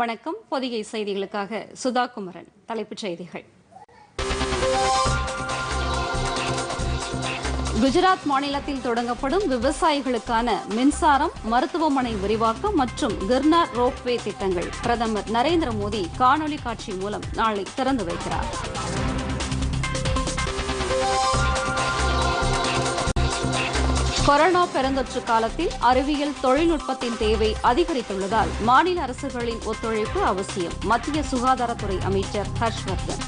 வணக்கம். பொதிகை செய்திகளுக்காக சுதா குமரன் தலைப்புச் செய்திகள். குஜராத் மாநிலத்தில் தொடங்கப்படும் விவசாயிகளுக்கான மின்சாரம் மருத்துவமனை விரிவாக்கம் மற்றும் கிர்னார் ரோப்வே திட்டங்கள் பிரதமர் நரேந்திர மோடி காணொலி காட்சி மூலம் நாளை திறந்து வைக்கிறார். கொரோனா பெருந்தொற்று காலத்தில் அறிவியல் தொழில்நுட்பத்தின் தேவை அதிகரித்துள்ளதால் மாநில அரசுகளின் ஒத்துழைப்பு அவசியம். மத்திய சுகாதாரத்துறை அமைச்சர் ஹர்ஷ்வர்தன்.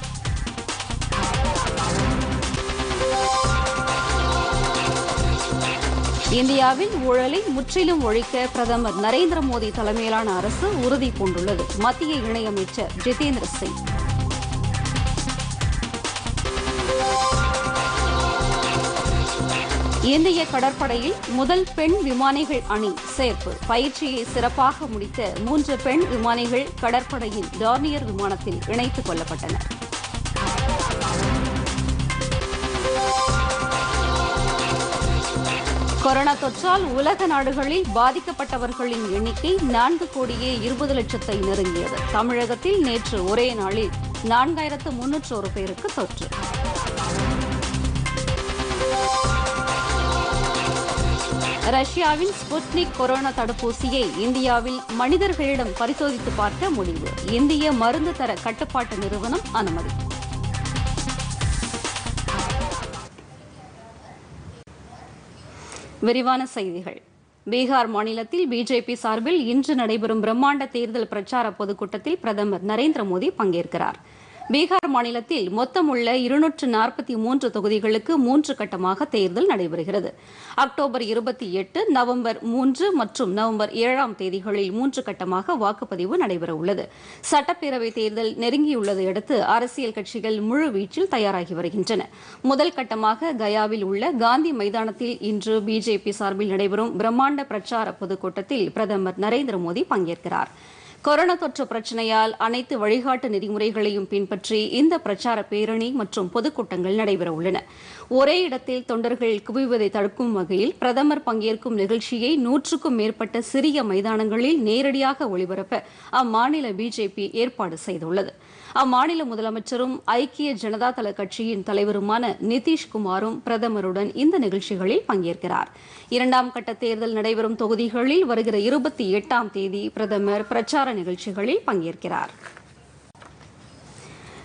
இந்தியாவில் ஊழலை முற்றிலும் ஒழிக்க பிரதமர் நரேந்திர மோடி தலைமையிலான அரசு உறுதி பூண்டுள்ளது. மத்திய இணையமைச்சர் ஜிதேந்திர சிங். இந்திய கடற்படையில் முதல் பெண் விமானிகள் அணி சேர்ப்பு. பயிற்சியை சிறப்பாக முடித்த மூன்று பெண் விமானிகள் கடற்படையின் டார்னியர் விமானத்தில் இணைத்துக் கொள்ளப்பட்டனர். கொரோனா தொற்றால் உலக நாடுகளில் பாதிக்கப்பட்டவர்களின் எண்ணிக்கை நான்கு கோடியே இருபது லட்சத்தை நெருங்கியது. தமிழகத்தில் நேற்று ஒரே நாளில் நான்காயிரத்து முன்னூற்றோரு ஒரு பேருக்கு தொற்று. ரஷ்யாவின் ஸ்புட்னிக் கொரோனா தடுப்பூசியை இந்தியாவில் மனிதர்களிடம் பரிசோதித்து பார்க்க முடிவு. இந்திய மருந்து தர கட்டுப்பாட்டு நிறுவனம் அனுமதி. விரிவான செய்திகள். பீகார் மாநிலத்தில் பிஜேபி சார்பில் இன்று நடைபெறும் பிரம்மாண்ட தேர்தல் பிரச்சார பொதுக்கூட்டத்தில் பிரதமர் நரேந்திர மோடி பங்கேற்கிறார். பீகார் மாநிலத்தில் மொத்தமுள்ள இருநூற்று நாற்பத்தி மூன்று தொகுதிகளுக்கு மூன்று கட்டமாக தேர்தல் நடைபெறுகிறது. அக்டோபர் இருபத்தி எட்டு நவம்பர் மூன்று மற்றும் நவம்பர் ஏழாம் தேதிகளில் மூன்று கட்டமாக வாக்குப்பதிவு நடைபெறவுள்ளது சட்டப்பேரவை தேர்தல் நெருங்கியுள்ளதை அடுத்து அரசியல் கட்சிகள் முழுவீச்சில் தயாராகி வருகின்றன. முதல் கட்டமாக கயாவில் உள்ள காந்தி மைதானத்தில் இன்று பிஜேபி சார்பில் நடைபெறும் பிரம்மாண்ட பிரச்சார பொதுக்கூட்டத்தில் பிரதமர் நரேந்திர மோடி பங்கேற்கிறார். கொரோனா தொற்று பிரச்சினையால் அனைத்து வழிகாட்டு நெறிமுறைகளையும் பின்பற்றி இந்த பிரச்சார பேரணி மற்றும் பொதுக்கூட்டங்கள் நடைபெறவுள்ளன ஒரே இடத்தில் தொண்டர்கள் குவிவதை தடுக்கும் வகையில் பிரதமர் பங்கேற்கும் நிகழ்ச்சியை நூற்றுக்கும் மேற்பட்ட சிறிய மைதானங்களில் நேரடியாக ஒளிபரப்ப அம்மாநில பிஜேபி ஏற்பாடு செய்துள்ளது. அம்மாநில முதலமைச்சரும் ஐக்கிய ஜனதா தள கட்சியின் தலைவருமான நிதிஷ்குமாரும் பிரதமருடன் இந்த நிகழ்ச்சிகளில் பங்கேற்கிறார். இரண்டாம் கட்ட தேர்தல் நடைபெறும் தொகுதிகளில் வருகிற இருபத்தி எட்டாம் தேதி பிரதமர் பிரச்சார நிகழ்ச்சிகளில் பங்கேற்கிறார்.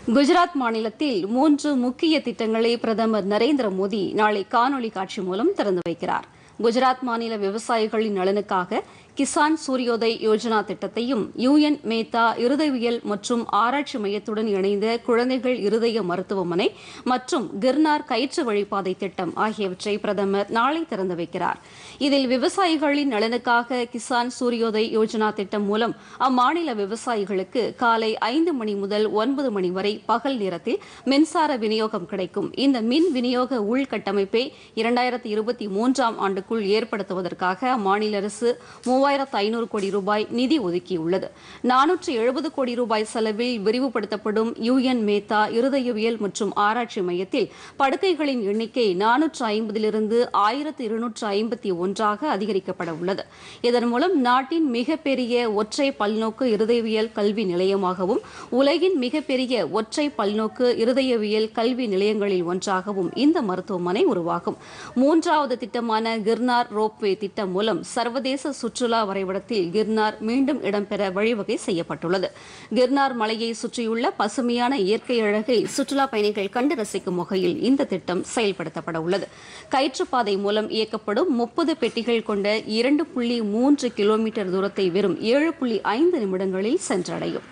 குஜராத் மாநிலத்தில் மூன்று முக்கிய திட்டங்களை பிரதமர் நரேந்திர மோடி நாளை காணொலி காட்சி மூலம் திறந்து வைக்கிறார். குஜராத் மாநில விவசாயிகளின் நலனுக்காக கிசான் சூரியோதய் யோஜனா திட்டத்தையும் யூஎன் மேத்தா இருதயவியல் மற்றும் ஆராய்ச்சி மையத்துடன் இணைந்த குழந்தைகள் இருதய மருத்துவமனை மற்றும் கிர்னார் கயிற்று வழிபாதை திட்டம் ஆகியவற்றை பிரதமர் நாளை திறந்து வைக்கிறார். இதில் விவசாயிகளின் நலனுக்காக கிசான் சூரியோதய் யோஜனா திட்டம் மூலம் அம்மாநில விவசாயிகளுக்கு காலை ஐந்து மணி முதல் ஒன்பது மணி வரை பகல் நேரத்தில் மின்சார விநியோகம் கிடைக்கும். இந்த மின் விநியோக உள்கட்டமைப்பை இரண்டாயிரத்தி இருபத்தி மூன்றாம் ஆண்டுக்குள் ஏற்படுத்துவதற்காக அம்மாநில அரசு மூவாயிரத்து ஐநூறு கோடி ரூபாய் நிதி ஒதுக்கியுள்ளது. நானூற்று எழுபது கோடி ரூபாய் செலவில் விரிவுபடுத்தப்படும் யுஎன் மேத்தா இருதயவியல் மற்றும் ஆராய்ச்சி மையத்தில் படுக்கைகளின் எண்ணிக்கை நானூற்று ஐம்பதிலிருந்து ஆயிரத்து இருநூற்று ஐம்பத்தி ஒன்றாக அதிகரிக்கப்பட உள்ளது. இதன் மூலம் நாட்டின் மிகப்பெரிய ஒற்றை பல்நோக்கு இருதயவியல் கல்வி நிலையமாகவும் உலகின் மிகப்பெரிய ஒற்றை பல்நோக்கு இருதயவியல் கல்வி நிலையங்களில் ஒன்றாகவும் இந்த மருத்துவமனை உருவாகும். மூன்றாவது திட்டமான கிர்னார் ரோப்வே திட்டம் மூலம் சர்வதேச சுற்றுலா வரைபடத்தில் கிர்னார் மீண்டும் இடம்பெற வழிவகை செய்யப்பட்டுள்ளது. கிர்னார் மலையை சுற்றியுள்ள பசுமையான இயற்கை அழகை சுற்றுலா பயணிகள் கண்டு ரசிக்கும் வகையில் இந்த திட்டம் செயல்படுத்தப்பட உள்ளது. கயிற்றுப்பாதை மூலம் இயக்கப்படும் முப்பது பெட்டிகள் கொண்ட இரண்டு புள்ளி மூன்று கிலோமீட்டர் தூரத்தை வெறும் ஏழு புள்ளி ஐந்து நிமிடங்களில் சென்றடையும்.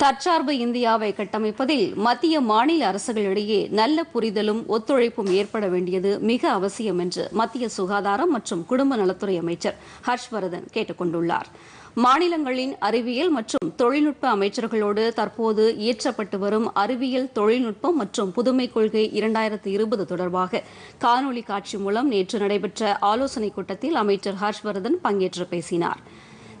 தற்சார்பு இந்தியாவை கட்டமைப்பதில் மத்திய மாநில அரசுகளிடையே நல்ல புரிதலும் ஒத்துழைப்பும் ஏற்பட வேண்டியது மிக அவசியம் என்று மத்திய சுகாதாரம் மற்றும் குடும்ப நலத்துறை அமைச்சர் ஹர்ஷ்வர்தன் கேட்டுக் கொண்டுள்ளார் மாநிலங்களின் அறிவியல் மற்றும் தொழில்நுட்ப அமைச்சர்களோடு தற்போது இயற்றப்பட்டு வரும் அறிவியல் தொழில்நுட்பம் மற்றும் புதுமை கொள்கை இரண்டாயிரத்து இருபது தொடர்பாக காணொலி காட்சி மூலம் நேற்று நடைபெற்ற ஆலோசனைக் கூட்டத்தில் அமைச்சர் ஹர்ஷ்வர்தன் பங்கேற்று பேசினார்.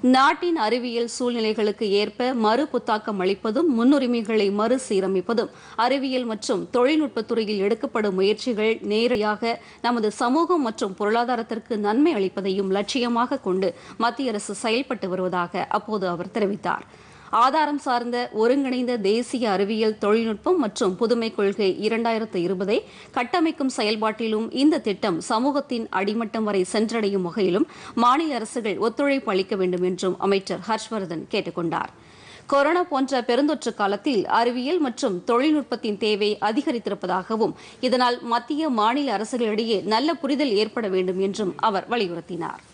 நாட்டின் அறிவியல் சூழ்நிலைகளுக்கு ஏற்ப மறு புத்தாக்கம் அளிப்பதும் முன்னுரிமைகளை மறுசீரமைப்பதும் அறிவியல் மற்றும் தொழில்நுட்பத்துறையில் எடுக்கப்படும் முயற்சிகள் நேரடியாக நமது சமூகம் மற்றும் பொருளாதாரத்திற்கு நன்மை அளிப்பதையும் லட்சியமாக கொண்டு மத்திய அரசு செயல்பட்டு வருவதாக அப்போது அவர் தெரிவித்தார். ஆதாரம் சார்ந்த ஒருங்கிணைந்த தேசிய அறிவியல் தொழில்நுட்பம் மற்றும் புதுமை கொள்கை இரண்டாயிரத்து இருபதை கட்டமைக்கும் செயல்பாட்டிலும் இந்த திட்டம் சமூகத்தின் அடிமட்டம் வரை சென்றடையும் வகையிலும் மாநில அரசுகள் ஒத்துழைப்பு அளிக்க வேண்டும் என்றும் அமைச்சர் ஹர்ஷ்வர்தன் கேட்டுக் கொண்டார் கொரோனா போன்ற பெருந்தொற்று காலத்தில் அறிவியல் மற்றும் தொழில்நுட்பத்தின் தேவை அதிகரித்திருப்பதாகவும் இதனால் மத்திய மாநில அரசுகளிடையே நல்ல புரிதல் ஏற்பட வேண்டும் என்றும் அவர் வலியுறுத்தினார்.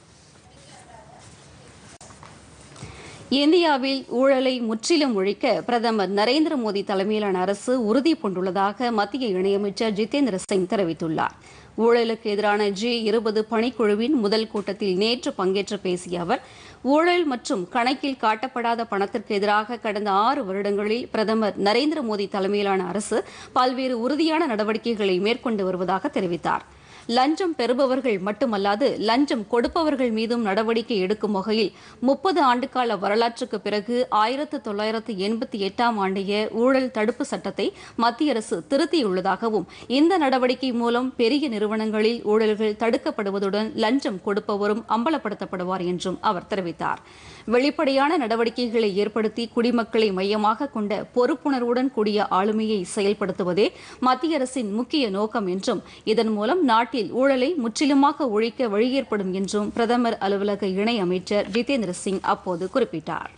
இந்தியாவில் ஊழலை முற்றிலும் ஒழிக்க பிரதமர் நரேந்திர மோடி தலைமையிலான அரசு உறுதி பூண்டுள்ளதாக மத்திய இணையமைச்சர் ஜிதேந்திர சிங் தெரிவித்துள்ளார். ஊழலுக்கு எதிரான ஜி இருபது பணிக்குழுவின் முதல் கூட்டத்தில் நேற்று பங்கேற்று பேசிய அவர் ஊழல் மற்றும் கணக்கில் காட்டப்படாத பணத்திற்கு எதிராக கடந்த ஆறு வருடங்களில் பிரதமர் நரேந்திர மோடி தலைமையிலான அரசு பல்வேறு உறுதியான நடவடிக்கைகளை மேற்கொண்டு வருவதாக தெரிவித்தார். லஞ்சம் பெறுபவர்கள் மட்டுமல்லாது லஞ்சம் கொடுப்பவர்கள் மீதும் நடவடிக்கை எடுக்கும் வகையில் முப்பது ஆண்டுகால வரலாற்றுக்கு பிறகு ஆயிரத்து தொள்ளாயிரத்து எண்பத்தி எட்டாம் ஆண்டைய ஊழல் தடுப்பு சட்டத்தை மத்திய அரசு திருத்தியுள்ளதாகவும் இந்த நடவடிக்கை மூலம் பெரிய நிறுவனங்களில் ஊழல்கள் தடுக்கப்படுவதுடன் லஞ்சம் கொடுப்பவரும் அம்பலப்படுத்தப்படுவார் என்றும் அவர் தெரிவித்தார். வெளிப்படையான நடவடிக்கைகளை ஏற்படுத்தி குடிமக்களை மையமாக கொண்ட பொறுப்புணர்வுடன் கூடிய ஆளுமையை செயல்படுத்துவதே மத்திய அரசின் முக்கிய நோக்கம் என்றும் இதன் மூலம் நாட்டில் ஊழலை முற்றிலுமாக ஒழிக்க வழி ஏற்படும் என்றும் பிரதமர் அலுவலக இணை அமைச்சர் ஜிதேந்திர சிங் அப்போது குறிப்பிட்டார்.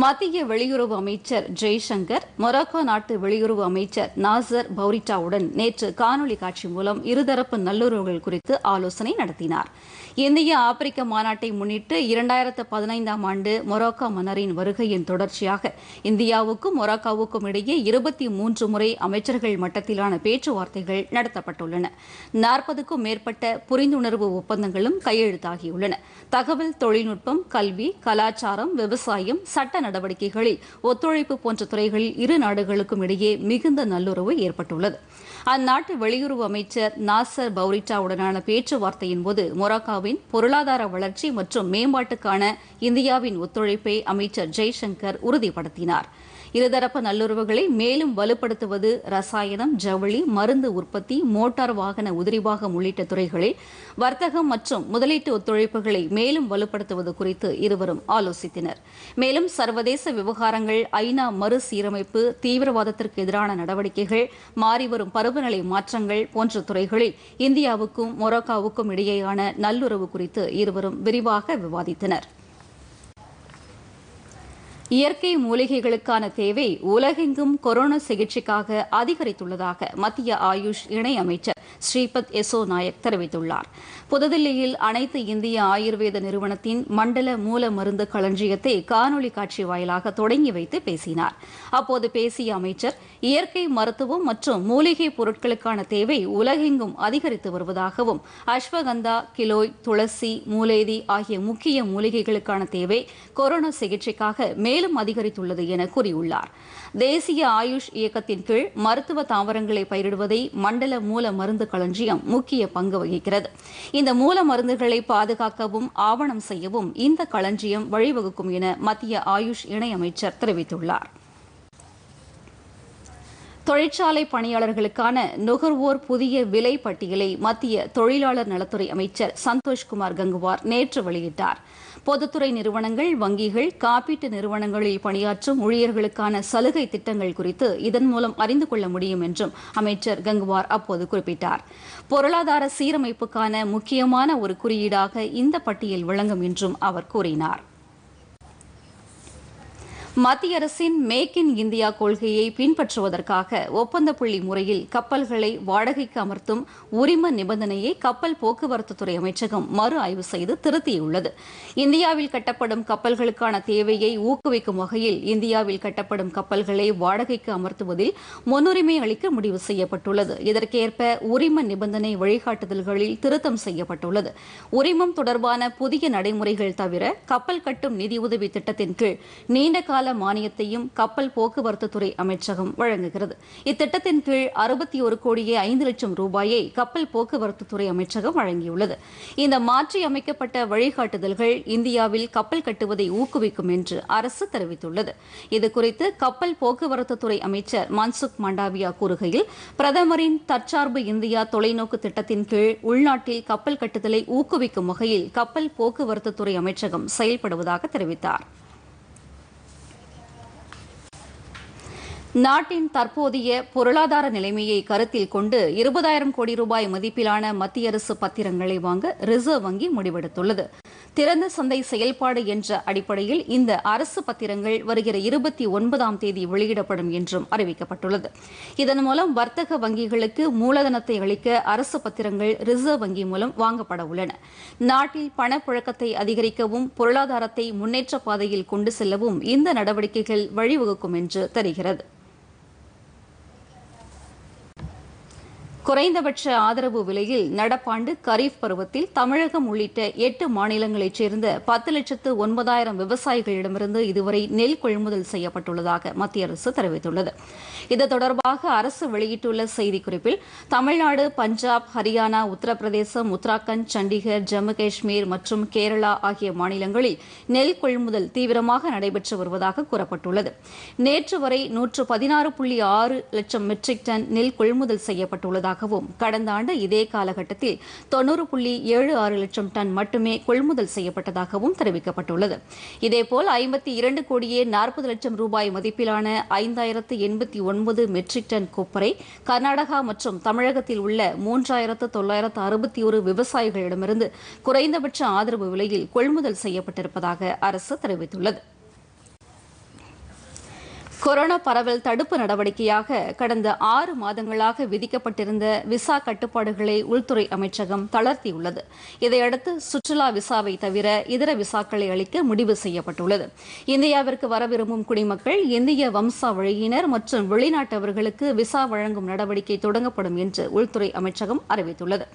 மத்திய வெளியுறவு அமைச்சர் ஜெய்சங்கர் மொராக்கோ நாட்டு வெளியுறவு அமைச்சர் நாசர் பௌரிட்டாவுடன் நேற்று காணொலி காட்சி மூலம் இருதரப்பு நல்லுறவுகள் குறித்து ஆலோசனை நடத்தினார். இந்திய ஆப்பிரிக்க மாநாட்டை முன்னிட்டு இரண்டாயிரத்து பதினைந்தாம் ஆண்டு மொராக்கோ மன்னரின் வருகையின் தொடர்ச்சியாக இந்தியாவுக்கும் மொராக்காவுக்கும் இடையே இருபத்தி மூன்று முறை அமைச்சர்கள் மட்டத்திலான பேச்சுவார்த்தைகள் நடத்தப்பட்டுள்ளன. நாற்பதுக்கும் மேற்பட்ட புரிந்துணர்வு ஒப்பந்தங்களும் கையெழுத்தாகியுள்ளன. தகவல் தொழில்நுட்பம் கல்வி கலாச்சாரம் விவசாயம் சட்ட நடவடிக்கைகளில் ஒத்துழைப்பு போன்ற துறைகளில் இரு நாடுகளுக்கும் இடையே மிகுந்த நல்லுறவு ஏற்பட்டுள்ளது. அந்நாட்டு வெளியுறவு அமைச்சர் நாசர் பௌரிட்டாவுடனான பேச்சுவார்த்தையின் போது மொராக்காவின் பொருளாதார வளர்ச்சி மற்றும் மேம்பாட்டுக்கான இந்தியாவின் ஒத்துழைப்பை அமைச்சர் ஜெய்சங்கர் உறுதிப்படுத்தினார். இருதரப்பு நல்லுறவுகளை மேலும் வலுப்படுத்துவது ரசாயனம் ஜவுளி மருந்து உற்பத்தி மோட்டார் வாகன உதிரிபாகம் உள்ளிட்ட துறைகளில் வர்த்தகம் மற்றும் முதலீட்டு ஒத்துழைப்புகளை மேலும் வலுப்படுத்துவது குறித்து இருவரும் ஆலோசித்தனர். மேலும் சர்வதேச விவகாரங்கள் ஐநா மறுசீரமைப்பு தீவிரவாதத்திற்கு எதிரான நடவடிக்கைகள் மாறிவரும் பருவநிலை மாற்றங்கள் போன்ற துறைகளில் இந்தியாவுக்கும் மொரோக்காவுக்கும் இடையேயான நல்லுறவு குறித்து இருவரும் விரிவாக விவாதித்தனர். இயற்கை மூலிகைகளுக்கான தேவை உலகெங்கும் கொரோனா சிகிச்சைக்காக அதிகரித்துள்ளதாக மத்திய ஆயுஷ் இணை அமைச்சர் ஸ்ரீபத் எசோ நாயக் தெரிவித்துள்ளார். புதுதில்லியில் அனைத்து இந்திய ஆயுர்வேத நிறுவனத்தின் மண்டல மூல மருந்து களஞ்சியத்தை காணொலி காட்சி வாயிலாக தொடங்கி வைத்து பேசினார். அப்போது பேசிய அமைச்சர் இயற்கை மருத்துவம் மற்றும் மூலிகை பொருட்களுக்கான தேவை உலகெங்கும் அதிகரித்து வருவதாகவும் அஸ்வகந்தா கிலோய் துளசி மூலேதி ஆகிய முக்கிய மூலிகைகளுக்கான தேவை கொரோனா சிகிச்சைக்காக மேலும் அதிகரித்துள்ளது என கூறியுள்ளார். தேசிய ஆயுஷ் இயக்கத்தின் கீழ் மருத்துவ தாவரங்களை பயிரிடுவதை மண்டல மூல மருந்து களஞ்சியம் முக்கிய பங்கு வகிக்கிறது. இந்த மூல மருந்துகளை பாதுகாக்கவும் ஆவணம் செய்யவும் இந்த களஞ்சியம் வழிவகுக்கும் என மத்திய ஆயுஷ் இணையமைச்சர் தெரிவித்துள்ளார். தொழிற்சாலை பணியாளர்களுக்கான நுகர்வோர் புதிய விலை பட்டியலை மத்திய தொழிலாளர் நலத்துறை அமைச்சர் சந்தோஷ்குமார் கங்குவார் நேற்று வெளியிட்டார். பொதுத்துறை நிறுவனங்கள் வங்கிகள் காப்பீட்டு நிறுவனங்களில் பணியாற்றும் ஊழியர்களுக்கான சலுகை திட்டங்கள் குறித்து இதன் மூலம் அறிந்து கொள்ள முடியும் என்றும் அமைச்சர் கங்குவார் அப்போது குறிப்பிட்டார். பொருளாதார சீரமைப்புக்கான முக்கியமான ஒரு குறியீடாக இந்த பட்டியல் விளங்கும் என்றும் அவர் கூறினார். மத்திய அரசின் மேக் இன் இந்தியா கொள்கையை பின்பற்றுவதற்காக ஒப்பந்த புள்ளி முறையில் கப்பல்களை வாடகைக்கு அமர்த்தும் உரிம நிபந்தனையை கப்பல் போக்குவரத்துத்துறை அமைச்சகம் மறு ஆய்வு செய்து திருத்தியுள்ளது. இந்தியாவில் கட்டப்படும் கப்பல்களுக்கான தேவையை ஊக்குவிக்கும் வகையில் இந்தியாவில் கட்டப்படும் கப்பல்களை வாடகைக்கு அமர்த்துவதில் முன்னுரிமை அளிக்க முடிவு செய்யப்பட்டுள்ளது. இதற்கேற்ப உரிம நிபந்தனை வழிகாட்டுதல்களில் திருத்தம் செய்யப்பட்டுள்ளது. உரிமம் தொடர்பான புதிய நடைமுறைகள் தவிர கப்பல் கட்டும் நிதியுதவி திட்டத்தின் கீழ் நீண்டகால இடைக்கால மானியத்தையும் கப்பல் போக்குவரத்து துறை அமைச்சகம் வழங்குகிறது. இத்திட்டத்தின் கீழ் அறுபத்தி ஒரு கோடியே ஐந்து லட்சம் ரூபாயை கப்பல் போக்குவரத்து துறை அமைச்சகம் வழங்கியுள்ளது. இந்த மாற்றி அமைக்கப்பட்ட வழிகாட்டுதல்கள் இந்தியாவில் கப்பல் கட்டுவதை ஊக்குவிக்கும் என்று அரசு தெரிவித்துள்ளது. இதுகுறித்து கப்பல் போக்குவரத்து துறை அமைச்சர் மன்சுக் மாண்டாவியா கூறுகையில் பிரதமரின் தற்சார்பு இந்தியா தொலைநோக்கு திட்டத்தின் கீழ் உள்நாட்டில் கப்பல் கட்டுதலை ஊக்குவிக்கும் வகையில் கப்பல் போக்குவரத்து துறை அமைச்சகம் செயல்படுவதாக தெரிவித்தாா் நாட்டின் தற்போதைய பொருளாதார நிலைமையை கருத்தில் கொண்டு இருபதாயிரம் கோடி ரூபாய் மதிப்பிலான மத்திய அரசு பத்திரங்களை வாங்க ரிசர்வ் வங்கி முடிவெடுத்துள்ளது. திறந்த சந்தை செயல்பாடு என்ற அடிப்படையில் இந்த அரசு பத்திரங்கள் வருகிற இருபத்தி ஒன்பதாம் தேதி வெளியிடப்படும் என்றும் அறிவிக்கப்பட்டுள்ளது. இதன் மூலம் வர்த்தக வங்கிகளுக்கு மூலதனத்தை அளிக்க அரசு பத்திரங்கள் ரிசர்வ் வங்கி மூலம் வாங்கப்பட உள்ளன. நாட்டில் பணப்புழக்கத்தை அதிகரிக்கவும் பொருளாதாரத்தை முன்னேற்ற பாதையில் கொண்டு செல்லவும் இந்த நடவடிக்கைகள் வழிவகுக்கும் என்று தெரிகிறது. குறைந்தபட்ச ஆதரவு விலையில் நடப்பாண்டு கரீப் பருவத்தில் தமிழகம் உள்ளிட்ட எட்டு மாநிலங்களைச் சேர்ந்த பத்து லட்சத்து ஒன்பதாயிரம் விவசாயிகளிடமிருந்து இதுவரை நெல் கொள்முதல் செய்யப்பட்டுள்ளதாக மத்திய அரசு தெரிவித்துள்ளது. இது தொடர்பாக அரசு வெளியிட்டுள்ள செய்திக்குறிப்பில் தமிழ்நாடு பஞ்சாப் ஹரியானா உத்தரப்பிரதேசம் உத்தராகண்ட் சண்டிகர் ஜம்மு காஷ்மீர் மற்றும் கேரளா ஆகிய மாநிலங்களில் நெல் கொள்முதல் தீவிரமாக நடைபெற்று வருவதாக கூறப்பட்டுள்ளது. நேற்று வரை நூற்று பதினாறு புள்ளி ஆறு லட்சம் மெட்ரிக் டன் நெல் கொள்முதல் செய்யப்பட்டுள்ளதாக உள்ளதாகவும் கடந்த ஆண்டு இதே காலகட்டத்தில் தொன்னூறு புள்ளி ஏழு ஆறு லட்சம் டன் மட்டுமே கொள்முதல் செய்யப்பட்டதாகவும் தெரிவிக்கப்பட்டுள்ளது. இதேபோல் ஐம்பத்தி இரண்டு கோடியே நாற்பது லட்சம் ரூபாய் மதிப்பிலான ஐந்தாயிரத்து எண்பத்தி ஒன்பது மெட்ரிக் டன் கொப்பரை கர்நாடகா மற்றும் தமிழகத்தில் உள்ள மூன்றாயிரத்து தொள்ளாயிரத்து அறுபத்தி ஒரு விவசாயிகளிடமிருந்து குறைந்தபட்ச ஆதரவு விலையில் கொள்முதல் செய்யப்பட்டிருப்பதாக அரசு தெரிவித்துள்ளது. கொரோனா பரவல் தடுப்பு நடவடிக்கையாக கடந்த ஆறு மாதங்களாக விதிக்கப்பட்டிருந்த விசா கட்டுப்பாடுகளை உள்துறை அமைச்சகம் தளர்த்தியுள்ளது. இதையடுத்து சுற்றுலா விசாவை தவிர இதர விசாக்களை அளிக்க முடிவு செய்யப்பட்டுள்ளது. இந்தியாவிற்கு வர விரும்பும் குடிமக்கள் இந்திய வம்சாவழியினர் மற்றும் வெளிநாட்டவர்களுக்கு விசா வழங்கும் நடவடிக்கை தொடங்கப்படும் என்று உள்துறை அமைச்சகம் அறிவித்துள்ளது.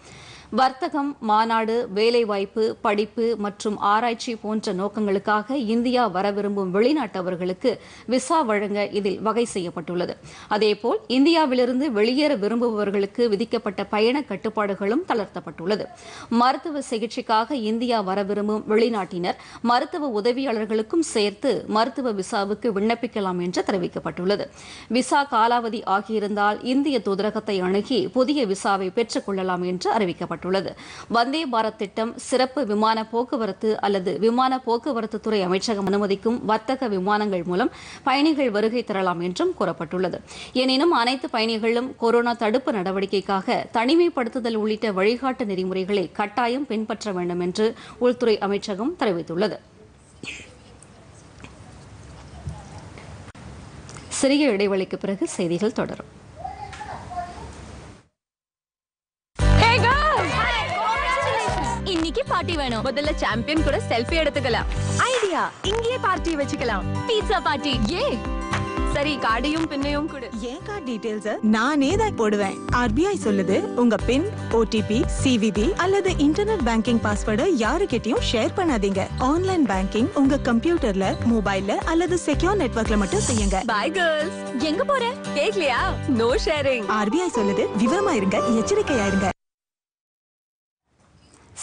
வர்த்தகம் மாநாடு வேலைவாய்ப்பு படிப்பு மற்றும் ஆராய்ச்சி போன்ற நோக்கங்களுக்காக இந்தியா வர விரும்பும் வெளிநாட்டவர்களுக்கு விசா வழங்க இதில் வகை செய்யப்பட்டுள்ளது. அதேபோல் இந்தியாவிலிருந்து வெளியேற விரும்புபவர்களுக்கு விதிக்கப்பட்ட பயண கட்டுப்பாடுகளும் தளர்த்தப்பட்டுள்ளது. மருத்துவ சிகிச்சைக்காக இந்தியா வர விரும்பும் வெளிநாட்டினர் மருத்துவ உதவியாளர்களுக்கும் சேர்த்து மருத்துவ விசாவுக்கு விண்ணப்பிக்கலாம் என்று தெரிவிக்கப்பட்டுள்ளது. விசா காலாவதி ஆகியிருந்தால் இந்திய தூதரகத்தை அணுகி புதிய விசாவை பெற்றுக் கொள்ளலாம் என்று அறிவிக்கப்பட்டுள்ளது. அறிவிக்கப்பட்டுள்ளது வந்தே பாரத் திட்டம் சிறப்பு விமான போக்குவரத்து அல்லது விமான போக்குவரத்து துறை அமைச்சகம் அனுமதிக்கும் வர்த்தக விமானங்கள் மூலம் பயணிகள் வருகை தரலாம் என்றும் கூறப்பட்டுள்ளது. எனினும் அனைத்து பயணிகளும் கொரோனா தடுப்பு நடவடிக்கைக்காக தனிமைப்படுத்துதல் உள்ளிட்ட வழிகாட்டு நெறிமுறைகளை கட்டாயம் பின்பற்ற வேண்டும் என்று உள்துறை அமைச்சகம் தெரிவித்துள்ளது. சிறிய இடைவெளிக்கு பிறகு செய்திகள் தொடரும். பார்ட்டி வேணும். முதல்ல சாம்பியன் கூட செல்ஃபி எடுத்துக்கலாம். ஐடியா இங்கேயே பார்ட்டி வச்சுக்கலாம். பீட்சா பார்ட்டி ஏ? சரி கார்டையும் பின்னையும் கொடு. என் கார்டு டீடைல்ஸ் நானே தான் போடுவேன். ஆர்பிஐ சொல்லுது உங்க பின் ஓடிபி சிவிவி அல்லது இன்டர்நெட் பேங்கிங் பாஸ்வேர்டை யாருக்கிட்டயும் ஷேர் பண்ணாதீங்க. ஆன்லைன் பேங்கிங் உங்க கம்ப்யூட்டர்ல மொபைல்ல அல்லது செக்யூர் நெட்வொர்க்ல மட்டும் செய்யுங்க. பாய் கேர்ள்ஸ் எங்க போற? கேக்கலையா? நோ ஷேரிங் ஆர்பிஐ சொல்லுது விவரமா இருங்க எச்சரிக்கையா இருங்க.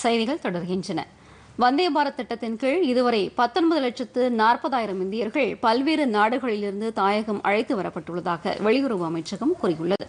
செய்திகள் தொடர்கின்றன. வந்தே பாரத் திட்டத்தின் கீழ் இதுவரை பத்தொன்பது லட்சத்து நாற்பதாயிரம் இந்தியர்கள் பல்வேறு நாடுகளிலிருந்து தாயகம் அழைத்து வரப்பட்டுள்ளதாக வெளியுறவு அமைச்சகம் கூறியுள்ளது.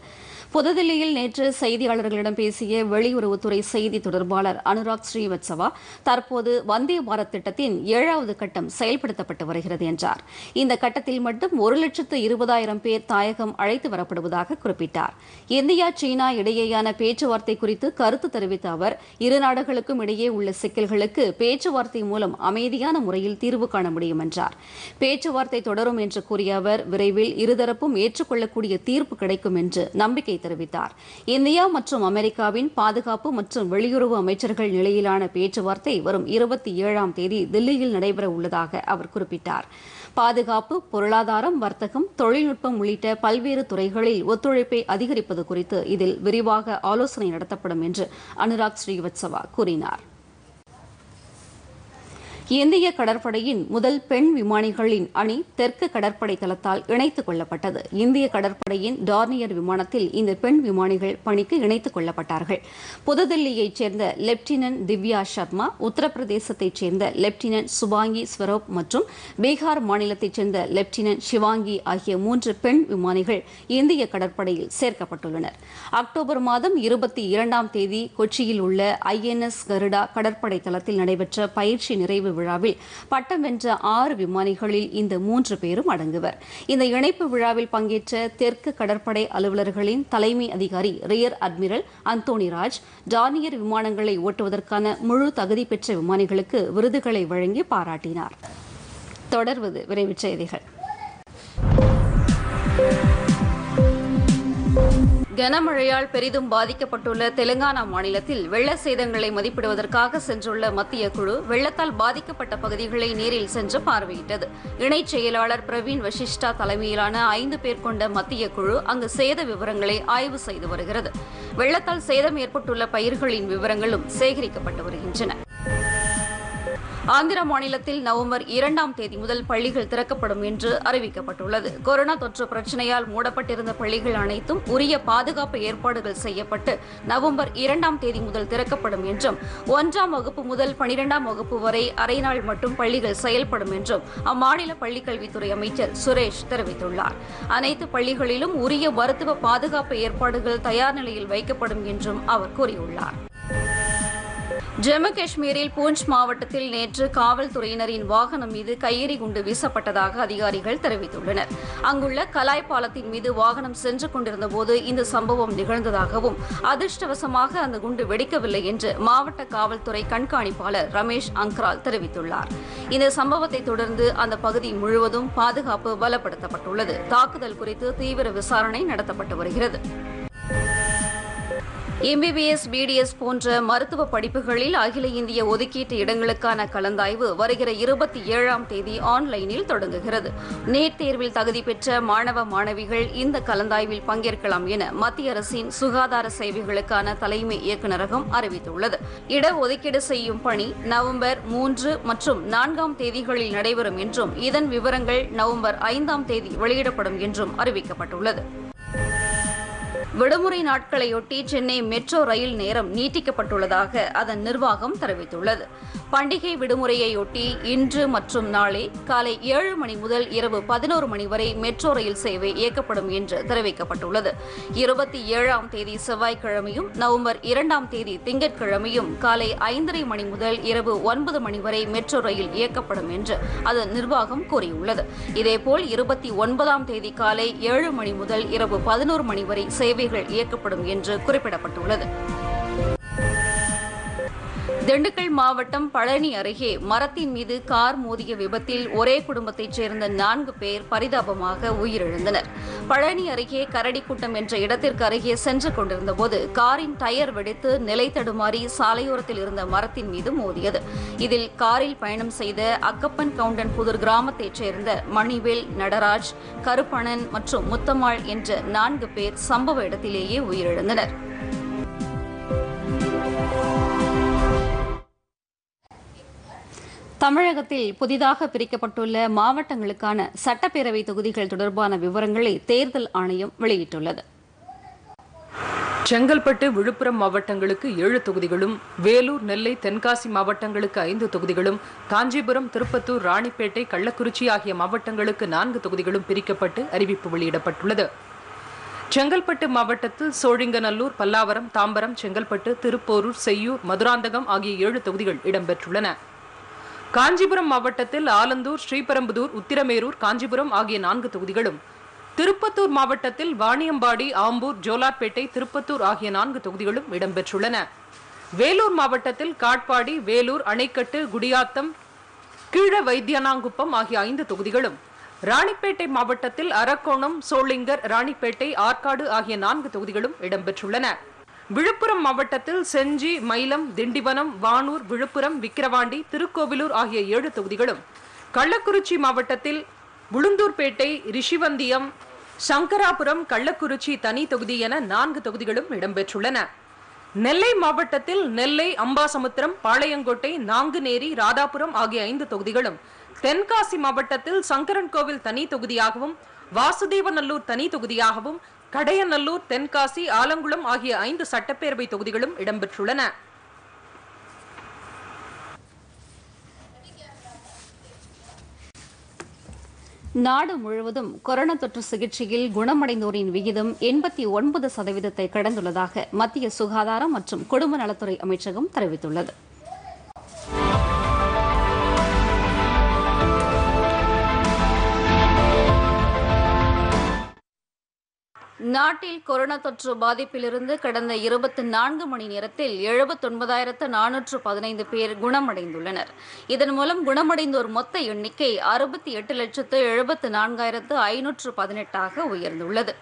புதுதில்லியில் நேற்று செய்தியாளர்களிடம் பேசிய வெளியுறவுத்துறை செய்தி தொடர்பாளர் அனுராக் ஸ்ரீவத்சவா தற்போது வந்தே பாரத் திட்டத்தின் ஏழாவது கட்டம் செயல்படுத்தப்பட்டு வருகிறது என்றார். இந்த கட்டத்தில் மட்டும் ஒரு லட்சத்து இருபதாயிரம் பேர் தாயகம் அழைத்து வரப்படுவதாக குறிப்பிட்டார். இந்தியா சீனா இடையேயான பேச்சுவார்த்தை குறித்து கருத்து தெரிவித்த அவர் இரு நாடுகளுக்கும் இடையே உள்ள சிக்கல்களுக்கு பேச்சுவார்த்தை மூலம் அமைதியான முறையில் தீர்வு காண முடியும் என்றார். பேச்சுவார்த்தை தொடரும் என்று கூறிய அவர் விரைவில் இருதரப்பும் ஏற்றுக்கொள்ளக்கூடிய தீர்ப்பு கிடைக்கும் என்று நம்பிக்கை தெரிவித்தார். இந்தியா மற்றும் அமெரிக்காவின் பாதுகாப்பு மற்றும் வெளியுறவு அமைச்சர்கள் நிலையிலான பேச்சுவார்த்தை வரும் இருபத்தி ஏழாம் தேதி தில்லியில் நடைபெற உள்ளதாக அவர் குறிப்பிட்டார். பாதுகாப்பு பொருளாதாரம் வர்த்தகம் தொழில்நுட்பம் உள்ளிட்ட பல்வேறு துறைகளில் ஒத்துழைப்பை அதிகரிப்பது குறித்து இதில் விரிவாக ஆலோசனை நடத்தப்படும் என்று அனுராக் ஸ்ரீவத்சவா கூறினார். இந்திய கடற்படையின் முதல் பெண் விமானிகளின் அணி தெற்கு கடற்படை தளத்தால் இணைத்துக் கொள்ளப்பட்டது. இந்திய கடற்படையின் டார்னியர் விமானத்தில் இந்த பெண் விமானிகள் பணிக்கு இணைத்துக் கொள்ளப்பட்டார்கள். புதுதில்லியைச் சேர்ந்த லெப்டினன்ட் திவ்யா சர்மா உத்தரப்பிரதேசத்தைச் சேர்ந்த லெப்டினன்ட் சுபாங்கி ஸ்வரூப் மற்றும் பீகார் மாநிலத்தைச் சேர்ந்த லெப்டினன்ட் சிவாங்கி ஆகிய மூன்று பெண் விமானிகள் இந்திய கடற்படையில் சேர்க்கப்பட்டுள்ளனர். அக்டோபர் மாதம் இருபத்தி இரண்டாம் தேதி கொச்சியில் உள்ள ஐஎன்எஸ் கருடா கடற்படை தளத்தில் நடைபெற்ற பயிற்சி நிறைவு விழாவில் பட்டம் வென்ற ஆறு விமானிகளில் இந்த மூன்று பேரும் அடங்குவர். இந்த இணைப்பு விழாவில் பங்கேற்ற தெற்கு கடற்படை அலுவலர்களின் தலைமை அதிகாரி rear admiral Anthony Raj Dornier விமானங்களை ஓட்டுவதற்கான முழு தகுதி பெற்ற விமானிகளுக்கு விருதுகளை வழங்கி பாராட்டினார். தொடர்வது விரைவுச் செய்திகள். கனமழையால் பெரிதும் பாதிக்கப்பட்டுள்ள தெலுங்கானா மாநிலத்தில் வெள்ள சேதங்களை மதிப்பிடுவதற்காக சென்றுள்ள மத்திய குழு வெள்ளத்தால் பாதிக்கப்பட்ட பகுதிகளை நேரில் சென்று பார்வையிட்டது. இணைச் செயலாளர் பிரவீன் வசிஷ்டா தலைமையிலான ஐந்து பேர் கொண்ட மத்திய குழு அங்கு சேத விவரங்களை ஆய்வு செய்து வருகிறது. வெள்ளத்தால் சேதம் ஏற்பட்டுள்ள பயிர்களின் விவரங்களும் சேகரிக்கப்பட்டு வருகின்றன. ஆந்திர மாநிலத்தில் நவம்பர் இரண்டாம் தேதி முதல் பள்ளிகள் திறக்கப்படும் என்று அறிவிக்கப்பட்டுள்ளது. கொரோனா தொற்று பிரச்சினையால் மூடப்பட்டிருந்த பள்ளிகள் அனைத்தும் உரிய பாதுகாப்பு ஏற்பாடுகள் செய்யப்பட்டு நவம்பர் இரண்டாம் தேதி முதல் திறக்கப்படும் என்றும் ஒன்றாம் வகுப்பு முதல் பனிரெண்டாம் வகுப்பு வரை அரை நாள் மட்டும் பள்ளிகள் செயல்படும் என்றும் அம்மாநில பள்ளிக்கல்வித்துறை அமைச்சர் சுரேஷ் தெரிவித்துள்ளார். அனைத்து பள்ளிகளிலும் உரிய மருத்துவ பாதுகாப்பு ஏற்பாடுகள் தயார் நிலையில் வைக்கப்படும் என்றும் அவர் கூறியுள்ளார். ஜம்மு காஷ்மீரில் பூஞ்ச் மாவட்டத்தில் நேற்று காவல்துறையினரின் வாகனம் மீது கையெறி குண்டு வீசப்பட்டதாக அதிகாரிகள் தெரிவித்துள்ளனர். அங்குள்ள கலாய் பாலத்தின் மீது வாகனம் சென்று கொண்டிருந்தபோது இந்த சம்பவம் நிகழ்ந்ததாகவும் அதிர்ஷ்டவசமாக அந்த குண்டு வெடிக்கவில்லை என்று மாவட்ட காவல்துறை கண்காணிப்பாளர் ரமேஷ் அங்க்ரால் தெரிவித்துள்ளார். இந்த சம்பவத்தை தொடர்ந்து அந்த பகுதி முழுவதும் பாதுகாப்பு பலப்படுத்தப்பட்டுள்ளது. தாக்குதல் குறித்து தீவிர விசாரணை நடத்தப்பட்டு வருகிறது. எம்பிபிஎஸ் பிடிஎஸ் போன்ற மருத்துவ படிப்புகளில் அகில இந்திய ஒதுக்கீட்டு இடங்களுக்கான கலந்தாய்வு வருகிற இருபத்தி ஏழாம் தேதி ஆன்லைனில் தொடங்குகிறது. நீட் தேர்வில் தகுதி பெற்ற மாணவ மாணவிகள் இந்த கலந்தாய்வில் பங்கேற்கலாம் என மத்திய அரசின் சுகாதார சேவைகளுக்கான தலைமை இயக்குநரகம் அறிவித்துள்ளது. இடஒதுக்கீடு செய்யும் பணி நவம்பர் மூன்று மற்றும் நான்காம் தேதிகளில் நடைபெறும் என்றும் இதன் விவரங்கள் நவம்பர் ஐந்தாம் தேதி வெளியிடப்படும் என்றும் அறிவிக்கப்பட்டுள்ளது. விடுமுறை நாட்களையொட்டி சென்னை மெட்ரோ ரயில் நேரம் நீட்டிக்கப்பட்டுள்ளதாக அதன் நிர்வாகம் தெரிவித்துள்ளது. பண்டிகை விடுமுறையொட்டி இன்று மற்றும் நாளை காலை ஏழு மணி முதல் இரவு பதினோரு மணி வரை மெட்ரோ ரயில் சேவை இயக்கப்படும் என்று தெரிவிக்கப்பட்டுள்ளது. இருபத்தி ஏழாம் தேதி செவ்வாய்க்கிழமையும் நவம்பர் இரண்டாம் தேதி திங்கட்கிழமையும் காலை ஐந்தரை மணி முதல் இரவு ஒன்பது மணி வரை மெட்ரோ ரயில் இயக்கப்படும் என்று அது நிர்வாகம் கூறியுள்ளது. இதேபோல் இருபத்தி ஒன்பதாம் தேதி காலை ஏழு மணி முதல் இரவு பதினோரு மணி வரை சேவைகள் இயக்கப்படும் என்று குறிப்பிடப்பட்டுள்ளது. திண்டுக்கல் மாவட்டம் பழனி அருகே மரத்தின் மீது கார் மோதிய விபத்தில் ஒரே குடும்பத்தைச் சேர்ந்த நான்கு பேர் பரிதாபமாக உயிரிழந்தனர். பழனி அருகே கரடிக்குட்டம் என்ற இடத்திற்கு அருகே சென்று கொண்டிருந்தபோது காரின் டயர் வெடித்து நிலை தடுமாறி சாலையோரத்தில் இருந்த மரத்தின் மீது மோதியது. இதில் காரில் பயணம் செய்த அக்கப்பன் கவுண்டன் புதூர் கிராமத்தைச் சேர்ந்த மணிவேல் நடராஜ் கருப்பணன் மற்றும் முத்தம்மாள் என்ற நான்கு பேர் சம்பவ இடத்திலேயே உயிரிழந்தனர். தமிழகத்தில் புதிதாக பிரிக்கப்பட்டுள்ள மாவட்டங்களுக்கான சட்டப்பேரவை தொகுதிகள் தொடர்பான விவரங்களை தேர்தல் ஆணையம் வெளியிட்டுள்ளது. செங்கல்பட்டு விழுப்புரம் மாவட்டங்களுக்கு ஏழு தொகுதிகளும் வேலூர் நெல்லை தென்காசி மாவட்டங்களுக்கு ஐந்து தொகுதிகளும் காஞ்சிபுரம் திருப்பத்தூர் ராணிப்பேட்டை கள்ளக்குறிச்சி ஆகிய மாவட்டங்களுக்கு நான்கு தொகுதிகளும் பிரிக்கப்பட்டு அறிவிப்பு வெளியிடப்பட்டுள்ளது. செங்கல்பட்டு மாவட்டத்தில் சோழிங்கநல்லூர் பல்லாவரம் தாம்பரம் செங்கல்பட்டு திருப்போரூர் செய்யூர் மதுராந்தகம் ஆகிய ஏழு தொகுதிகள் இடம்பெற்றுள்ளன. காஞ்சிபுரம் மாவட்டத்தில் ஆலந்தூர் ஸ்ரீபெரும்புதூர் உத்திரமேரூர் காஞ்சிபுரம் ஆகிய நான்கு தொகுதிகளும் திருப்பத்தூர் மாவட்டத்தில் வாணியம்பாடி ஆம்பூர் ஜோலார்பேட்டை திருப்பத்தூர் ஆகிய நான்கு தொகுதிகளும் இடம்பெற்றுள்ளன. வேலூர் மாவட்டத்தில் காட்பாடி வேலூர் அணைக்கட்டு குடியாத்தம் கீழ வைத்தியனாங்குப்பம் ஆகிய ஐந்து தொகுதிகளும் ராணிப்பேட்டை மாவட்டத்தில் அரக்கோணம் சோளிங்கர் ராணிப்பேட்டை ஆற்காடு ஆகிய நான்கு தொகுதிகளும் இடம்பெற்றுள்ளன. விழுப்புரம் மாவட்டத்தில் செஞ்சி மயிலம் திண்டிவனம் வானூர் விழுப்புரம் விக்கிரவாண்டி திருக்கோவிலூர் ஆகிய ஏழு தொகுதிகளும் கள்ளக்குறிச்சி மாவட்டத்தில் உளுந்தூர்பேட்டை ரிஷிவந்தியம் சங்கராபுரம் கள்ளக்குறிச்சி தனி தொகுதி என நான்கு தொகுதிகளும் இடம்பெற்றுள்ளன. நெல்லை மாவட்டத்தில் நெல்லை அம்பாசமுத்திரம் பாளையங்கோட்டை நாங்குநேரி ராதாபுரம் ஆகிய ஐந்து தொகுதிகளும் தென்காசி மாவட்டத்தில் சங்கரன்கோவில் தனி தொகுதியாகவும் வாசுதேவநல்லூர் தனி தொகுதியாகவும் கடையநல்லூர் தென்காசி ஆலங்குளம் ஆகிய ஐந்து சட்டப்பேரவை தொகுதிகளும் இடம்பெற்றுள்ளன. நாடு முழுவதும் கொரோனா தொற்று சிகிச்சையில் குணமடைந்தோரின் விகிதம் எண்பத்தி ஒன்பது சதவீதத்தை கடந்துள்ளதாக மத்திய சுகாதாரம் மற்றும் குடும்ப நலத்துறை அமைச்சகம் தெரிவித்துள்ளது. நாட்டில் கொரோனா தொற்று பாதிப்பிலிருந்து கடந்த இருபத்தி நான்கு மணி நேரத்தில் எழுபத்தொன்பதாயிரத்து நானூற்று பதினைந்து பேர் குணமடைந்துள்ளனர். இதன் மூலம் குணமடைந்தோர் மொத்த எண்ணிக்கை அறுபத்தி எட்டு லட்சத்து எழுபத்து நான்காயிரத்து ஐநூற்று பதினெட்டாக உயர்ந்துள்ளது.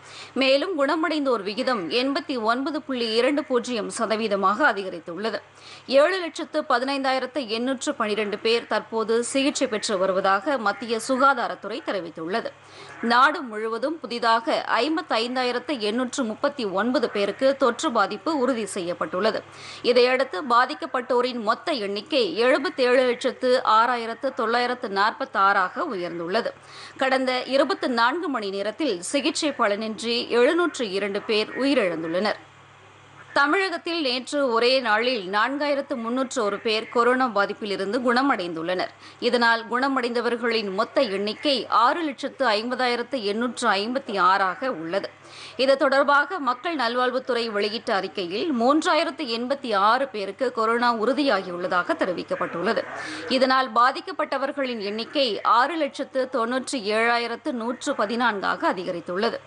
மேலும் குணமடைந்தோர் விகிதம் எண்பத்தி ஒன்பது புள்ளி இரண்டு பூஜ்ஜியம் சதவீதமாக அதிகரித்துள்ளது. ஏழு லட்சத்து பதினைந்தாயிரத்து எண்ணூற்று பனிரெண்டு பேர் தற்போது சிகிச்சை பெற்று வருவதாக மத்திய சுகாதாரத்துறை தெரிவித்துள்ளது. நாடு முழுவதும் புதிதாக ஐம்பத்தைந்தாயிரத்து எண்ணூற்று முப்பத்தி ஒன்பது பேருக்கு தொற்று பாதிப்பு உறுதி செய்யப்பட்டுள்ளது. இதையடுத்து பாதிக்கப்பட்டோரின் மொத்த எண்ணிக்கை எழுபத்தேழு லட்சத்து ஆறாயிரத்து தொள்ளாயிரத்து நாற்பத்தி ஆறாக உயர்ந்துள்ளது. கடந்த இருபத்தி நான்கு மணி நேரத்தில் சிகிச்சை பலனின்றி எழுநூற்று இரண்டு பேர் உயிரிழந்துள்ளனர். தமிழகத்தில் நேற்று ஒரே நாளில் நான்காயிரத்து முன்னூற்று ஒரு பேர் கொரோனா பாதிப்பிலிருந்து குணமடைந்துள்ளனர். இதனால் குணமடைந்தவர்களின் மொத்த எண்ணிக்கை ஆறு லட்சத்து ஐம்பதாயிரத்து எண்ணூற்று ஐம்பத்தி ஆறாக உள்ளது. இது தொடர்பாக மக்கள் நல்வாழ்வுத்துறை வெளியிட்ட அறிக்கையில் மூன்றாயிரத்து எண்பத்தி ஆறு பேருக்கு கொரோனா உறுதியாகியுள்ளதாக தெரிவிக்கப்பட்டுள்ளது. இதனால் பாதிக்கப்பட்டவர்களின் எண்ணிக்கை ஆறு லட்சத்து தொன்னூற்றி ஏழாயிரத்து நூற்று பதினான்காக அதிகரித்துள்ளது.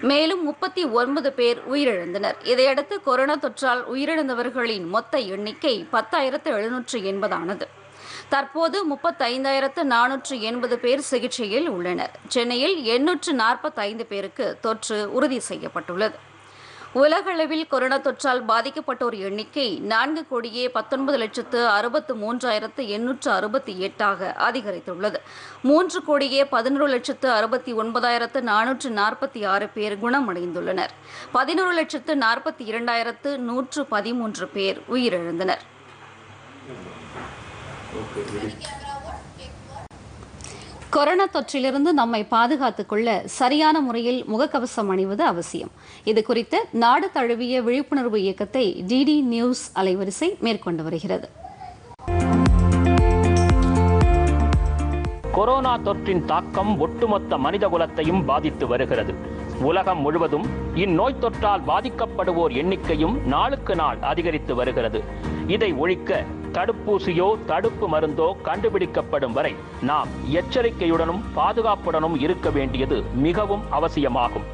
மேலும் முப்பத்தி ஒன்பது பேர் உயிரிழந்தனர். இதையடுத்து கொரோனா தொற்றால் உயிரிழந்தவர்களின் மொத்த எண்ணிக்கை பத்தாயிரத்து எழுநூற்று எண்பதானது. தற்போது முப்பத்தைந்தாயிரத்து நானூற்று எண்பது பேர் சிகிச்சையில் உள்ளனர். சென்னையில் எண்ணூற்று நாற்பத்தைந்து பேருக்கு தொற்று உறுதி செய்யப்பட்டுள்ளது. உலகளவில் கொரோனா தொற்றால் பாதிக்கப்பட்டோர் எண்ணிக்கை நான்கு கோடியே பத்தொன்பது லட்சத்து அறுபத்து மூன்றாயிரத்து எண்ணூற்று அறுபத்தி எட்டாக அதிகரித்துள்ளது. மூன்று கோடியே பதினோரு லட்சத்து அறுபத்தி ஒன்பதாயிரத்து நானூற்று நாற்பத்தி ஆறு பேர் குணமடைந்துள்ளனர். பதினோரு லட்சத்து நாற்பத்தி இரண்டாயிரத்து நூற்று பதிமூன்று பேர் உயிரிழந்தனர். கொரோனா தொற்றிலிருந்து நம்மை பாதுகாத்துக் கொள்ள சரியான முறையில் முகக்கவசம் அணிவது அவசியம். இது குறித்து நாடு தழுவிய விழிப்புணர்வு இயக்கத்தை டிடி நியூஸ் அலைவரிசை மேற்கொண்டு வருகிறது. கொரோனா தொற்றின் தாக்கம் ஒட்டுமொத்த மனிதகுலத்தையும் பாதித்து வருகிறது. உலகம் முழுவதும் இந்நோய் தொற்றால் பாதிக்கப்படுவோர் எண்ணிக்கையும் நாளுக்கு நாள் அதிகரித்து வருகிறது. இதை ஒழிக்க தடுப்பூசியோ தடுப்பு மருந்தோ கண்டுபிடிக்கப்படும் வரை நாம் எச்சரிக்கையுடனும் பாதுகாப்புடனும் இருக்க வேண்டியது மிகவும் அவசியமாகும்.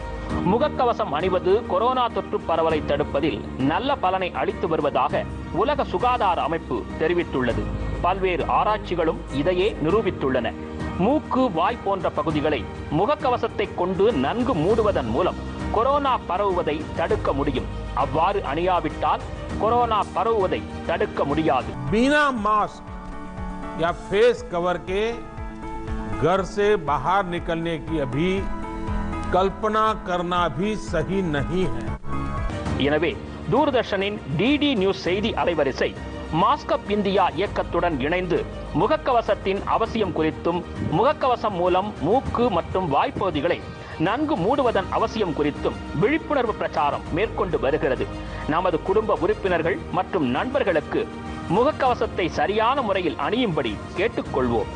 முகக்கவசம் அணிவது கொரோனா தொற்று பரவலை தடுப்பதில் நல்ல பலனை அளித்து வருவதாக உலக சுகாதார அமைப்பு தெரிவித்துள்ளது. பல்வேறு ஆராய்ச்சிகளும் இதையே நிரூபித்துள்ளன. மூக்கு வாய் போன்ற பகுதிகளை முகக்கவசத்தை கொண்டு நன்கு மூடுவதன் மூலம் கொரோனா பரவுவதை தடுக்க முடியும் அவ்வாறு அணியாவிட்டால் கொரோனா பரவுவதை தடுக்க முடியாது बिना मास्क या फेस कवर के घर से बाहर निकलने की अभी कल्पना करना भी सही नहीं है எனவே தூர்தர்ஷனின் டிடி நியூஸ் செய்தி அலைவரிசை மாஸ்கப் இந்தியா இயக்கத்துடன் இணைந்து முகக்கவசத்தின் அவசியம் குறித்தும் முகக்கவசம் மூலம் மூக்கு மற்றும் வாய்ப்பகுதிகளை நன்கு மூடுவதன் அவசியம் குறித்தும் விழிப்புணர்வு பிரச்சாரம் மேற்கொண்டு வருகிறது. நமது குடும்ப உறுப்பினர்கள் மற்றும் நண்பர்களுக்கு முகக்கவசத்தை சரியான முறையில் அணியும்படி கேட்டுக்கொள்வோம்.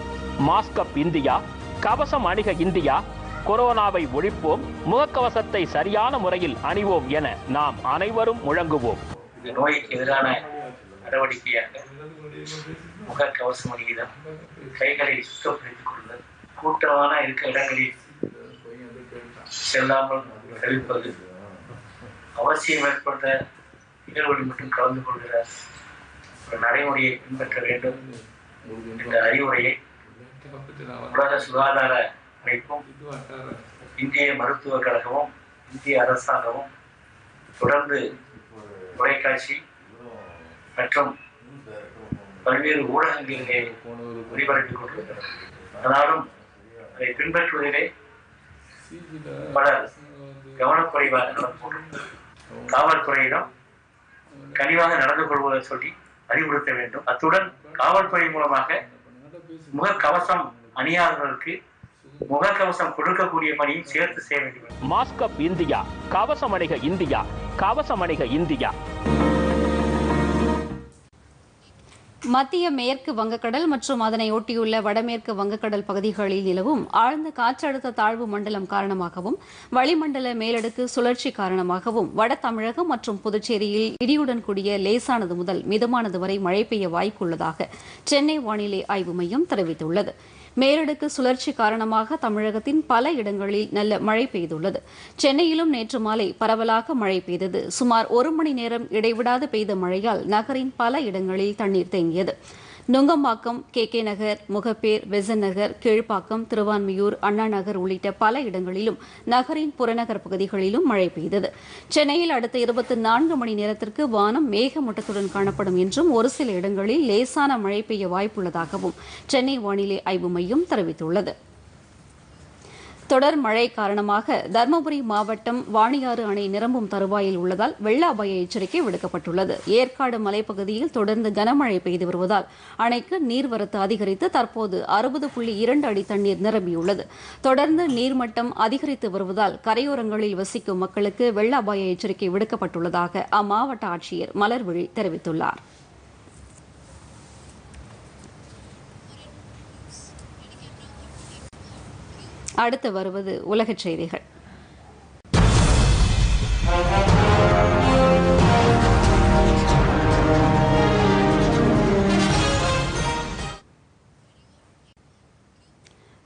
மாஸ்கப் இந்தியா கவசம் அணிக இந்தியா கொரோனாவை ஒழிப்போம் முகக்கவசத்தை சரியான முறையில் அணிவோம் என நாம் அனைவரும் முழங்குவோம். நோய்க்கு எதிரான நடவடிக்கையாக முகக்கவசம் அணிகிறோம் கைகளை சுத்தப்படுத்திக் கொள்ளுதல் கூட்டமான இருக்க இடங்களில் செல்லாமல் தவிர்ப்பது அவசியம் ஏற்பட்ட நிகழ்வுகளில் மட்டும் கலந்து கொள்கிற ஒரு நடைமுறையை பின்பற்ற வேண்டும் என்ற அறிவுரையை உலக சுகாதார அமைப்பும் இந்திய மருத்துவக் கழகமும் இந்திய அரசாங்கமும் தொடர்ந்து தொலைக்காட்சி மற்றும் பல்வேறு ஊடகங்களிலே ஒளிபரப்பிக் கொண்டிருக்கிறது. ஆனாலும் அதை பின்பற்றுவதிலே பலர் கவனக்குறைவாக நடந்து கொண்டிருக்கிறது காவல்துறையிடம் கனிவாக நடந்து கொள்வதை சொல்லி அறிவுறுத்த வேண்டும். அத்துடன் காவல்துறை மூலமாக முகக்கவசம் அணியாதவர்களுக்கு முகக்கவசம் கொடுக்கக்கூடிய பணியும் சேர்த்து செய்ய வேண்டும். மாஸ்கப் இந்தியா கவசமணிக இந்தியா கவசமணிக இந்தியா மத்திய மேற்கு வங்கக்கடல் மற்றும் அதனை ஒட்டியுள்ள வடமேற்கு வங்கக்கடல் பகுதிகளில் நிலவும் ஆழ்ந்த காற்றழுத்த தாழ்வு மண்டலம் காரணமாகவும் வளிமண்டல மேலடுக்கு சுழற்சி காரணமாகவும் வட தமிழகம் மற்றும் புதுச்சேரியில் இடியுடன் கூடிய லேசானது முதல் மிதமானது வரை மழை பெய்ய வாய்ப்புள்ளதாக சென்னை வானிலை ஆய்வு மையம் தெரிவித்துள்ளது. மேலடுக்கு சுழற்சி காரணமாக தமிழகத்தின் பல இடங்களில் நல்ல மழை பெய்துள்ளது. சென்னையிலும் நேற்று மாலை பரவலாக மழை பெய்தது. சுமார் ஒரு மணி நேரம் இடைவிடாது பெய்த மழையால் நகரின் பல இடங்களில் தண்ணீர் தேங்கியது. Nungambakkam K K Nagar Mugappair Besant Nagar Kilpauk Thiruvanmiyur Anna Nagar உள்ளிட்ட பல இடங்களிலும் நகரின் புறநகர் பகுதிகளிலும் மழை பெய்தது. சென்னையில் அடுத்த இருபத்தி நான்கு மணி நேரத்திற்கு வானம் மேகமூட்டத்துடன் காணப்படும் என்றும் ஒரு சில இடங்களில் லேசான மழை பெய்ய வாய்ப்புள்ளதாகவும் சென்னை வானிலை ஆய்வு மையம் தெரிவித்துள்ளது. தொடர் மழை காரணமாக தருமபுரி மாவட்டம் வாணியாறு அணை நிரம்பும் தருவாயில் உள்ளதால் வெள்ள அபாய எச்சரிக்கை விடுக்கப்பட்டுள்ளது. ஏற்காடு மலைப்பகுதியில் தொடர்ந்து கனமழை பெய்து வருவதால் அணைக்கு நீர்வரத்து அதிகரித்து தற்போது அறுபது புள்ளி இரண்டு அடி தண்ணீர் நிரம்பியுள்ளது. தொடர்ந்து நீர்மட்டம் அதிகரித்து வருவதால் கரையோரங்களில் வசிக்கும் மக்களுக்கு வெள்ள அபாய எச்சரிக்கை விடுக்கப்பட்டுள்ளதாக அம்மாவட்ட ஆட்சியர் மலர்விழி தெரிவித்துள்ளார். அடுத்து வருவது உலகச் செய்திகள்.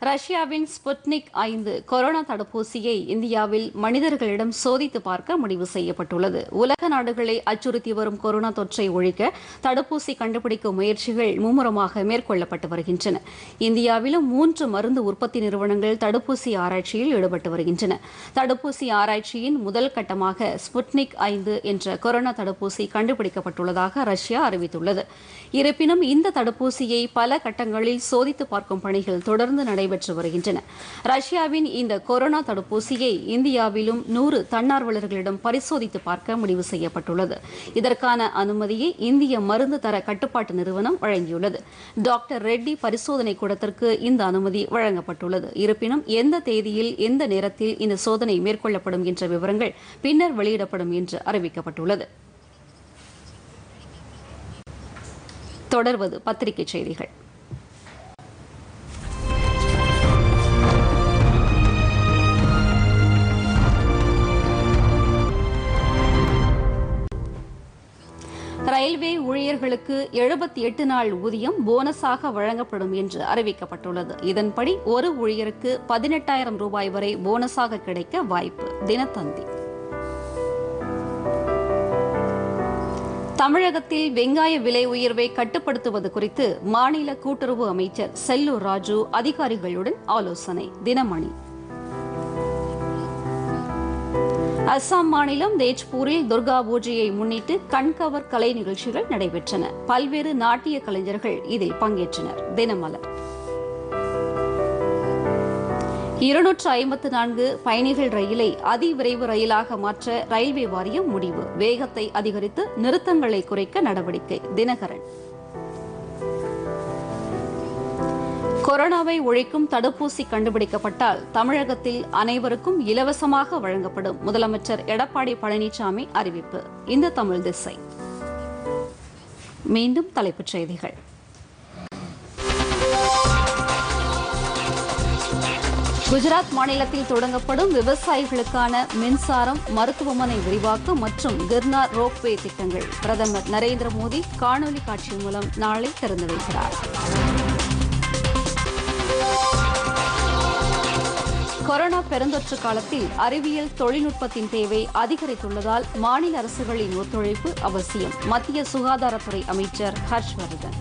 ரஷ்யாவின் ஸ்புட்னிக் ஐந்து கொரோனா தடுப்பூசியை இந்தியாவில் மனிதர்களிடம் சோதித்து பார்க்க முடிவு செய்யப்பட்டுள்ளது. உலக நாடுகளை அச்சுறுத்தி வரும் கொரோனா தொற்றை ஒழிக்க தடுப்பூசி கண்டுபிடிக்கும் முயற்சிகள் மும்முரமாக மேற்கொள்ளப்பட்டு வருகின்றன. இந்தியாவிலும் மூன்று மருந்து உற்பத்தி நிறுவனங்கள் தடுப்பூசி ஆராய்ச்சியில் ஈடுபட்டு வருகின்றன. தடுப்பூசி ஆராய்ச்சியின் முதல் கட்டமாக ஸ்புட்னிக் ஐந்து என்ற கொரோனா தடுப்பூசி கண்டுபிடிக்கப்பட்டுள்ளதாக ரஷ்யா அறிவித்துள்ளது. இருப்பினும் இந்த தடுப்பூசியை பல கட்டங்களில் சோதித்து பார்க்கும் பணிகள் தொடர்ந்து நடைபெற்று வருகின்றன. ரஷ்யாவின் இந்த கொரோனா தடுப்பூசியை இந்தியாவிலும் நூறு தன்னார்வலர்களிடம் பரிசோதித்து பார்க்க முடிவு செய்யப்பட்டுள்ளது. இதற்கான அனுமதியை இந்திய மருந்து தர கட்டுப்பாட்டு நிறுவனம் வழங்கியுள்ளது. டாக்டர் ரெட்டி பரிசோதனை கூடத்திற்கு இந்த அனுமதி வழங்கப்பட்டுள்ளது. இருப்பினும் எந்த தேதியில் எந்த நேரத்தில் இந்த சோதனை மேற்கொள்ளப்படும் என்ற விவரங்கள் பின்னர் வெளியிடப்படும் என்று அறிவிக்கப்பட்டுள்ளது. தொடர்வது பத்திரிகை செய்திகள். ரயில்வே ஊழியர்களுக்கு எழுபத்தி எட்டு நாள் ஊதியம் போனஸாக வழங்கப்படும் என்று அறிவிக்கப்பட்டுள்ளது. இதன்படி ஒரு ஊழியருக்கு பதினெட்டாயிரம் ரூபாய் வரை போனஸாக கிடைக்க வாய்ப்பு. தினத்தந்தி. தமிழகத்தில் வெங்காய விலை உயர்வை கட்டுப்படுத்துவது குறித்து மாநில கூட்டுறவு அமைச்சர் செல்லூர் ராஜு அதிகாரிகளுடன் ஆலோசனை. தினமணி. அஸ்ஸாம் மாநிலம் தேஜ்பூரில் துர்கா பூஜையை முன்னிட்டு கண்கவர் கலை நிகழ்ச்சிகள் நடைபெற்றன. பல்வேறு நாட்டிய கலைஞர்கள் இதில் பங்கேற்றனர். தினமலர். இருநூற்று ஐம்பத்து நான்கு பயணிகள் ரயிலை அதிவிரைவு ரயிலாக மாற்ற ரயில்வே வாரியம் முடிவு. வேகத்தை அதிகரித்து நிறுத்தங்களை குறைக்க நடவடிக்கை. தினகரன். கொரோனாவை ஒழிக்கும் தடுப்பூசி கண்டுபிடிக்கப்பட்டால் தமிழகத்தில் அனைவருக்கும் இலவசமாக வழங்கப்படும். முதலமைச்சர் எடப்பாடி பழனிசாமி அறிவிப்பு. இந்த தமிழ் திசை. மீண்டும் தலைப்புச் செய்திகள். குஜராத் மாநிலத்தில் தொடங்கப்படும் விவசாயிகளுக்கான மின்சாரம் மருத்துவமனை விரிவாக்கம் மற்றும் கிர்னார் ரோப்வே திட்டங்கள். பிரதமர் நரேந்திர மோடி காணொலி காட்சி மூலம் நாளை திறந்து வைக்கிறார். கொரோனா பெருந்தொற்று காலத்தில் அறிவியல் தொழில்நுட்பத்தின் தேவை அதிகரித்துள்ளதால் மாநில அரசுகளின் ஒத்துழைப்பு அவசியம். மத்திய சுகாதாரத்துறை அமைச்சர் ஹர்ஷ்வர்தன்.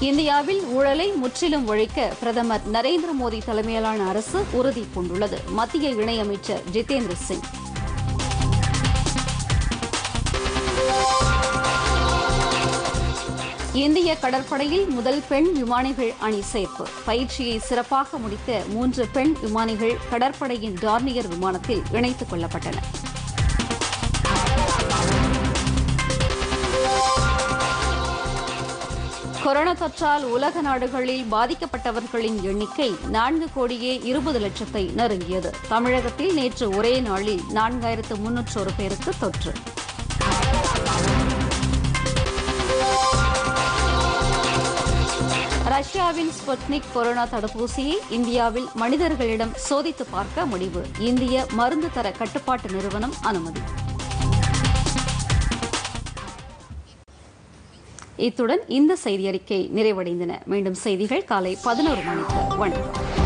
இந்தியாவில் ஊழலை முற்றிலும் ஒழிக்க பிரதமர் நரேந்திர மோடி தலைமையிலான அரசு உறுதி பூண்டுள்ளது. மத்திய இணையமைச்சர் ஜிதேந்திர சிங். இந்திய கடற்படையில் முதல் பெண் விமானிகள் அணி சேர்ப்பு. பயிற்சியை சிறப்பாக முடித்த மூன்று பெண் விமானிகள் கடற்படையின் டார்னியர் விமானத்தில் இணைத்துக் கொள்ளப்பட்டனர் கொரோனா தொற்றால் உலக நாடுகளில் பாதிக்கப்பட்டவர்களின் எண்ணிக்கை நான்கு கோடியே இருபது லட்சத்தை நெருங்கியது. தமிழகத்தில் நேற்று ஒரே நாளில் நான்காயிரத்து முன்னூற்றொரு பேருக்கு தொற்று. ரஷ்யாவின் ஸ்புட்னிக் கொரோனா தடுப்பூசியை இந்தியாவில் மனிதர்களிடம் சோதித்து பார்க்க முடிவு. இந்திய மருந்து தர கட்டுப்பாட்டு நிறுவனம் அனுமதி. இத்துடன் இந்த செய்தியறிக்கை நிறைவடைந்தன. மீண்டும் செய்திகள் காலை பதினோரு மணிக்கு. வணக்கம்.